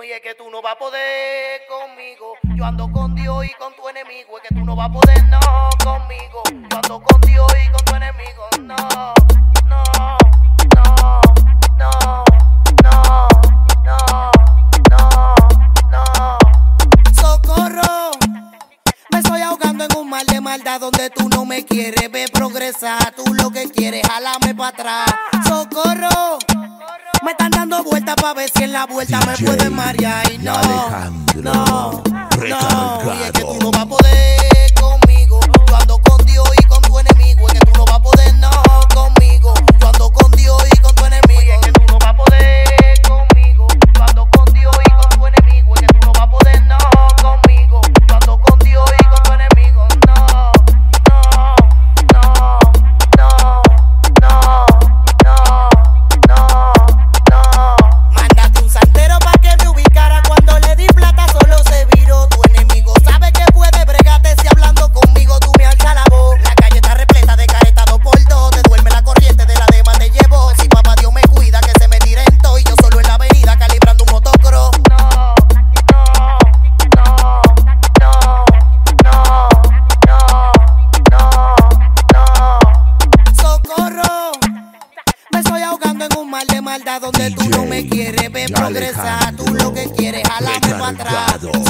Y es que tú no vas a poder conmigo. Yo ando con Dios y con tu enemigo. Es que tú no vas a poder, no, conmigo. Yo ando con Dios y con tu enemigo. No, no, no, no, no, no, no, no. Socorro. Me estoy ahogando en un mar de maldad donde tú no me quieres ver progresar. Tú lo que quieres, jalame para atrás. Socorro. Me para ver si en la vuelta me DJ pueden marear. Y no, Alejandro no, no. Y es que tú no vas estoy ahogando en un mar de maldad donde tú no me quieres ver progresar. Tú lo que quieres, jalame para atrás.